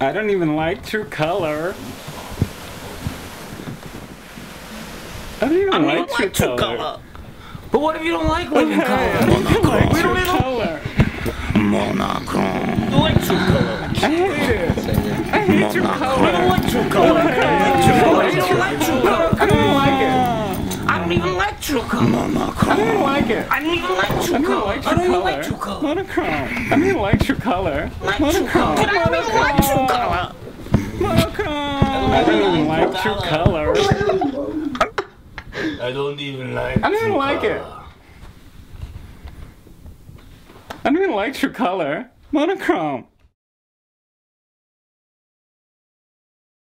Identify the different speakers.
Speaker 1: I don't even like true color. I don't even
Speaker 2: I mean,
Speaker 1: like,
Speaker 2: I
Speaker 1: true,
Speaker 2: like true
Speaker 1: color.
Speaker 2: color. But what if you don't like
Speaker 1: Hey,
Speaker 2: living
Speaker 1: I
Speaker 2: color?
Speaker 1: don't like
Speaker 2: We don't
Speaker 1: true
Speaker 2: even-
Speaker 1: color.
Speaker 3: Monochrome.
Speaker 2: You like true color.
Speaker 1: I hate it. I hate true color.
Speaker 2: I don't like true color.
Speaker 1: Don't
Speaker 2: even like true color.
Speaker 1: I don't like it.
Speaker 2: I don't even like true
Speaker 1: I don't
Speaker 2: color.
Speaker 1: like
Speaker 2: I
Speaker 1: true
Speaker 2: don't even like true color.
Speaker 1: Monochrome. I don't like true.
Speaker 2: Like true color. But I don't even like true color.
Speaker 1: Monochrome. I don't even like true color.
Speaker 2: I don't even like.
Speaker 1: I don't even like it. I don't even like true color. Monochrome.